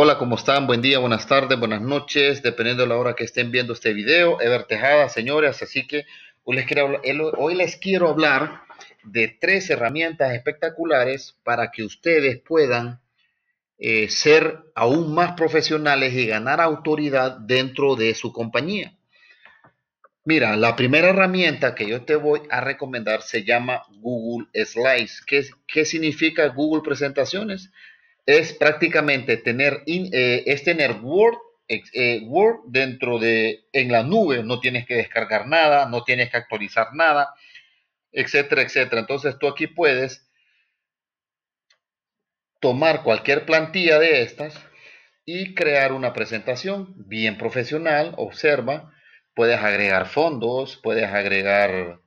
Hola, ¿cómo están? Buen día, buenas tardes, buenas noches, dependiendo de la hora que estén viendo este video. Ever Tejada, señores, así que hoy les quiero, hablar de tres herramientas espectaculares para que ustedes puedan eh, ser aún más profesionales y ganar autoridad dentro de su compañía. Mira, la primera herramienta que yo te voy a recomendar se llama Google Slides. ¿Qué, qué significa Google Presentaciones? Es prácticamente tener, es tener Word, Word dentro de, en la nube. No tienes que descargar nada, no tienes que actualizar nada, etcétera, etcétera. Entonces tú aquí puedes tomar cualquier plantilla de estas y crear una presentación bien profesional. Observa, puedes agregar fondos, puedes agregar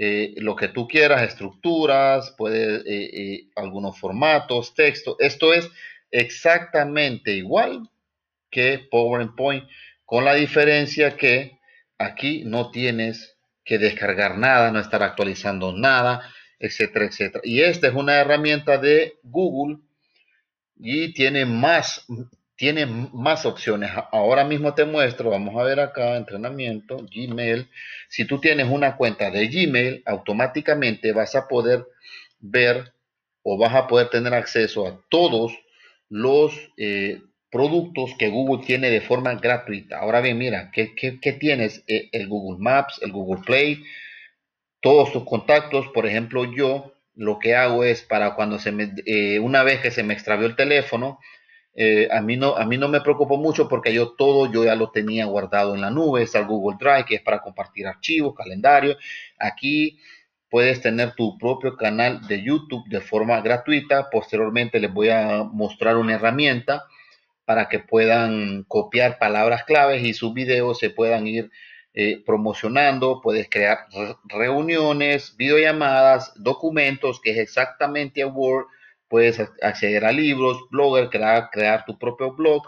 eh, lo que tú quieras, estructuras, puedes eh, eh, algunos formatos, texto. Esto es exactamente igual que PowerPoint, con la diferencia que aquí no tienes que descargar nada, no estar actualizando nada, etcétera, etcétera. Y esta es una herramienta de Google y tiene más, tiene más opciones. Ahora mismo te muestro, vamos a ver acá, entrenamiento, Gmail. Si tú tienes una cuenta de Gmail, automáticamente vas a poder ver o vas a poder tener acceso a todos los eh, productos que Google tiene de forma gratuita. Ahora bien, mira, ¿qué, tienes? Eh, el Google Maps, el Google Play, todos tus contactos. Por ejemplo, yo lo que hago es para cuando se me, eh, una vez que se me extravió el teléfono, eh, a, mí no, a mí no me preocupo mucho porque yo todo yo ya lo tenía guardado en la nube, está el Google Drive que es para compartir archivos, calendario. Aquí puedes tener tu propio canal de YouTube de forma gratuita. Posteriormente les voy a mostrar una herramienta para que puedan copiar palabras claves y sus videos se puedan ir eh, promocionando, puedes crear reuniones, videollamadas, documentos, que es exactamente a Word, puedes acceder a libros, blogger, crear, tu propio blog,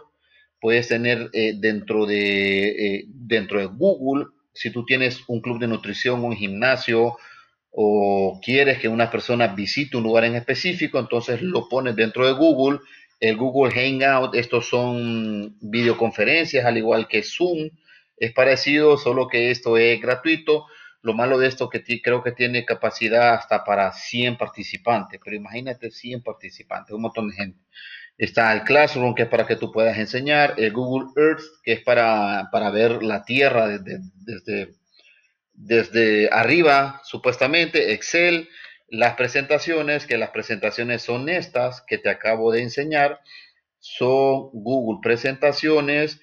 puedes tener eh, dentro, de, eh, dentro de Google, si tú tienes un club de nutrición, un gimnasio, o quieres que una persona visite un lugar en específico, entonces lo pones dentro de Google, el Google Hangout, estos son videoconferencias, al igual que Zoom, es parecido, solo que esto es gratuito. Lo malo de esto que creo que tiene capacidad hasta para 100 participantes, pero imagínate 100 participantes, un montón de gente. Está el Classroom, que es para que tú puedas enseñar, el Google Earth, que es para, para ver la Tierra desde, desde, desde arriba, supuestamente, Excel, las presentaciones, que las presentaciones son estas que te acabo de enseñar, son Google Presentaciones.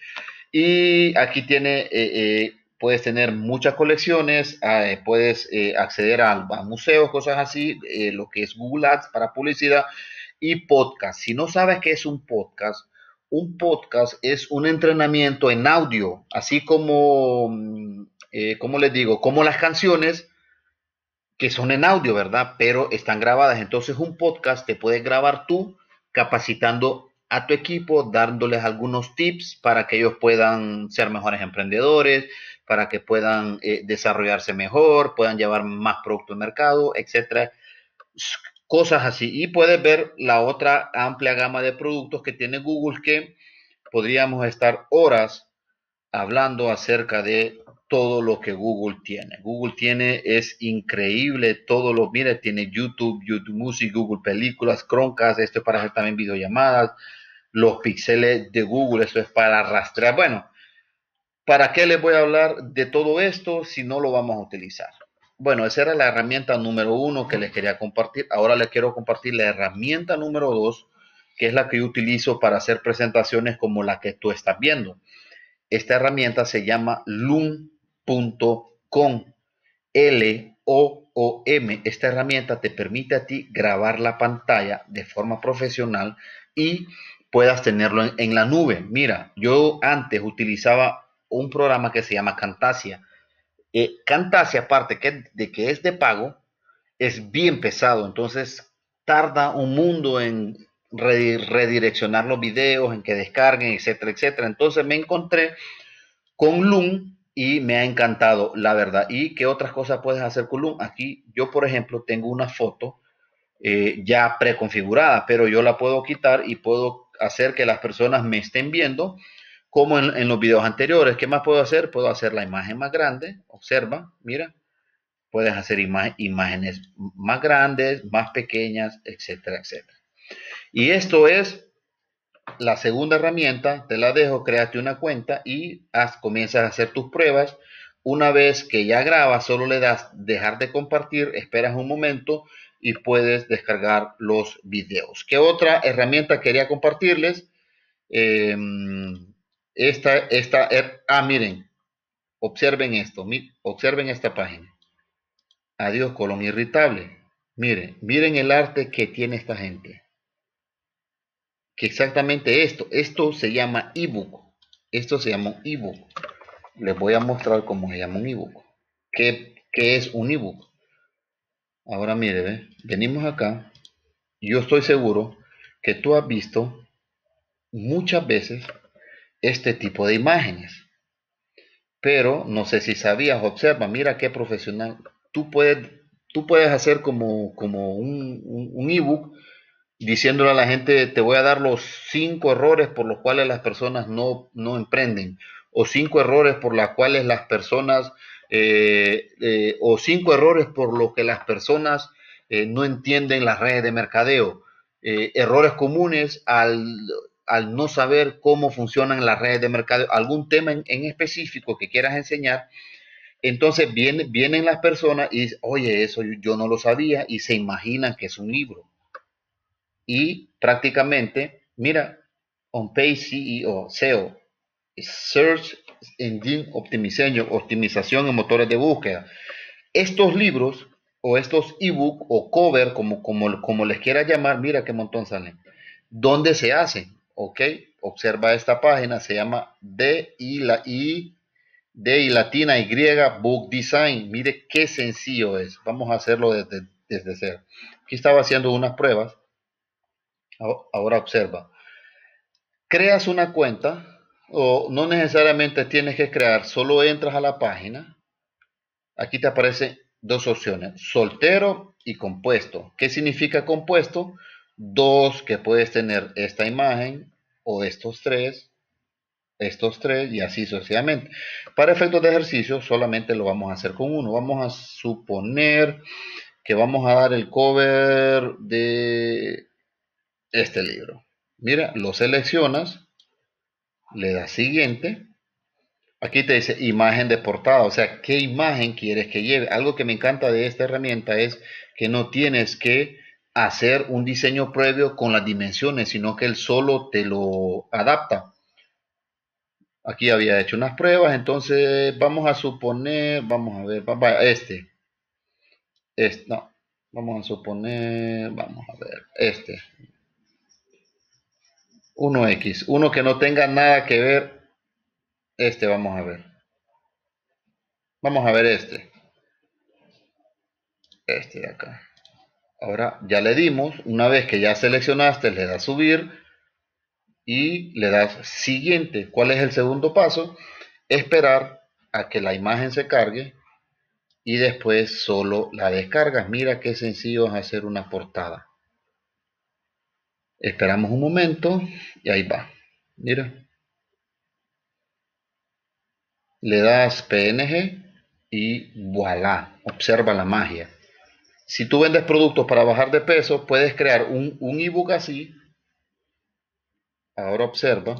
Y aquí tiene, eh, eh, puedes tener muchas colecciones, ah, eh, puedes acceder a, museos, cosas así, lo que es Google Ads para publicidad y podcast. Si no sabes qué es un podcast, un podcast es un entrenamiento en audio, así como, mm, como les digo, como las canciones que son en audio, ¿verdad? Pero están grabadas. Entonces un podcast te puedes grabar tú capacitando a tu equipo dándoles algunos tips para que ellos puedan ser mejores emprendedores, para que puedan eh, desarrollarse mejor, puedan llevar más producto al mercado, etcétera. Cosas así. Y puedes ver la otra amplia gama de productos que tiene Google que podríamos estar horas hablando acerca de todo lo que Google tiene. Google tiene, es increíble todo lo, mire, tiene YouTube, YouTube Music, Google Películas, Chromecast, esto es para hacer también videollamadas, los píxeles de Google, eso es para rastrear. Bueno, ¿para qué les voy a hablar de todo esto si no lo vamos a utilizar? Bueno, esa era la herramienta número uno que les quería compartir. Ahora les quiero compartir la herramienta número dos, que es la que yo utilizo para hacer presentaciones como la que tú estás viendo. Esta herramienta se llama loom.com. L-O-O-M. Esta herramienta te permite a ti grabar la pantalla de forma profesional y puedas tenerlo en, la nube. Mira, yo antes utilizaba un programa que se llama Camtasia. Eh, Camtasia, aparte que, de que es de pago, es bien pesado, entonces tarda un mundo en redireccionar los videos, en que descarguen, etcétera, etcétera. Entonces me encontré con Loom y me ha encantado, la verdad. ¿Y qué otras cosas puedes hacer con Loom? Aquí yo, por ejemplo, tengo una foto eh, ya preconfigurada, pero yo la puedo quitar y puedo hacer que las personas me estén viendo como en, los videos anteriores. ¿Qué más puedo hacer? Puedo hacer la imagen más grande. Observa, mira. Puedes hacer imágenes más grandes, más pequeñas, etcétera, etcétera. Y esto es la segunda herramienta. Te la dejo, créate una cuenta y haz, comienzas a hacer tus pruebas. Una vez que ya grabas, solo le das dejar de compartir, esperas un momento y puedes descargar los videos. ¿Qué otra herramienta quería compartirles? Em, esta, esta, er, ah, miren, observen esto, observen esta página. Adiós, colon irritable. Miren, miren el arte que tiene esta gente. Que exactamente esto, esto se llama ebook. Esto se llama ebook. Les voy a mostrar cómo se llama un ebook. ¿Qué, qué es un ebook? Ahora mire, venimos acá. Yo estoy seguro que tú has visto muchas veces este tipo de imágenes. Pero no sé si sabías, observa, mira qué profesional. Tú puedes, tú puedes hacer como, como un, ebook diciéndole a la gente, te voy a dar los cinco errores por los cuales las personas no, no emprenden, o cinco errores por los cuales las personas eh, eh, o cinco errores por los que las personas eh, no entienden las redes de mercadeo. errores comunes al, al, no saber cómo funcionan las redes de mercadeo, algún tema en, específico que quieras enseñar. Entonces vienen, vienen las personas y dicen, oye, eso yo no lo sabía y se imaginan que es un libro. Y prácticamente, mira, on page CEO, SEO, Search Engine Optimization, optimización en motores de búsqueda. Estos libros o estos ebook o cover, como, como, como les quiera llamar, mira qué montón salen. ¿Dónde se hacen? Ok, observa esta página, se llama D y la I, D y latina Y Book Design. Mire qué sencillo es. Vamos a hacerlo desde, desde cero. Aquí estaba haciendo unas pruebas. Ahora observa. Creas una cuenta o no necesariamente tienes que crear, solo entras a la página. Aquí te aparecen dos opciones, soltero y compuesto. ¿Qué significa compuesto? Dos, que puedes tener esta imagen o estos tres, estos tres y así sucesivamente. Para efectos de ejercicio solamente lo vamos a hacer con uno. Vamos a suponer que vamos a dar el cover de este libro. Mira, lo seleccionas le das siguiente. Aquí te dice imagen de portada, o sea, ¿qué imagen quieres que lleve? Algo que me encanta de esta herramienta es que no tienes que hacer un diseño previo con las dimensiones, sino que él solo te lo adapta. Aquí había hecho unas pruebas, entonces vamos a suponer, vamos a ver, este. Este, no, vamos a suponer, vamos a ver, este. 1x, uno que no tenga nada que ver, este vamos a ver. Vamos a ver este. Este de acá. Ahora ya le dimos, una vez que ya seleccionaste, le das subir y le das siguiente. ¿Cuál es el segundo paso? Esperar a que la imagen se cargue y después solo la descargas. Mira qué sencillo es hacer una portada. Esperamos un momento y ahí va. Mira. Le das PNG y voilà. Observa la magia. Si tú vendes productos para bajar de peso, puedes crear un, un ebook así. Ahora observa.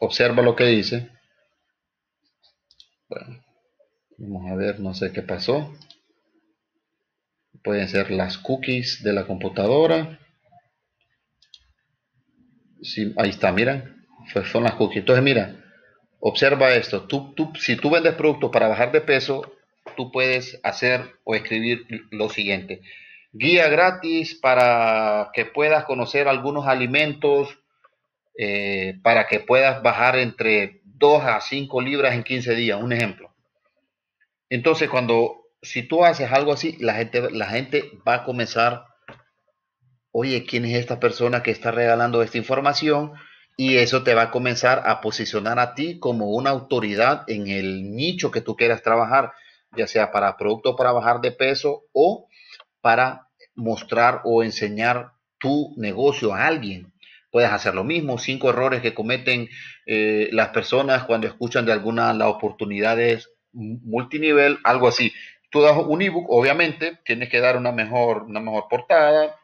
Observa lo que dice. Bueno, vamos a ver, no sé qué pasó. Pueden ser las cookies de la computadora ahí está, mira, son las cookies. Entonces, mira, observa esto. Tú, tú, si tú vendes productos para bajar de peso, tú puedes hacer o escribir lo siguiente. Guía gratis para que puedas conocer algunos alimentos eh, para que puedas bajar entre 2 a 5 libras en 15 días, un ejemplo. Entonces, cuando si tú haces algo así, la gente, la gente va a comenzar oye, ¿quién es esta persona que está regalando esta información? Y eso te va a comenzar a posicionar a ti como una autoridad en el nicho que tú quieras trabajar, ya sea para productos para bajar de peso o para mostrar o enseñar tu negocio a alguien. puedes hacer lo mismo. Cinco errores que cometen eh, las personas cuando escuchan de alguna las oportunidades multinivel, algo así. Tú das un ebook, obviamente, tienes que dar una mejor, una mejor portada,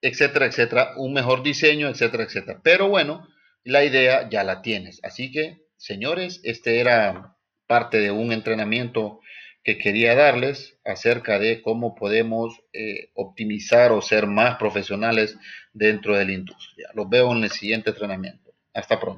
etcétera, etcétera, un mejor diseño, etcétera, etcétera. Pero bueno, la idea ya la tienes. Así que, señores, este era parte de un entrenamiento que quería darles acerca de cómo podemos eh, optimizar o ser más profesionales dentro de la industria. Los veo en el siguiente entrenamiento. Hasta pronto.